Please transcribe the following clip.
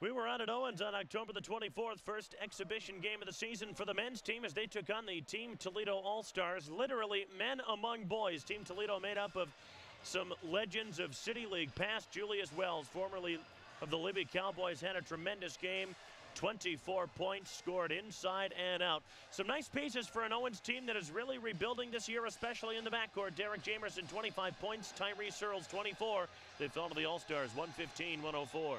We were out at Owens on October the 24th, first exhibition game of the season for the men's team as they took on the Team Toledo All Stars. Literally, men among boys. Team Toledo made up of some legends of City League past. Julius Wells, formerly of the Libbey Cowboys, had a tremendous game. 24 points scored inside and out. Some nice pieces for an Owens team that is really rebuilding this year, especially in the backcourt. Derek Jamerson, 25 points. Tyree Searles, 24. They fell to the All Stars, 115 104.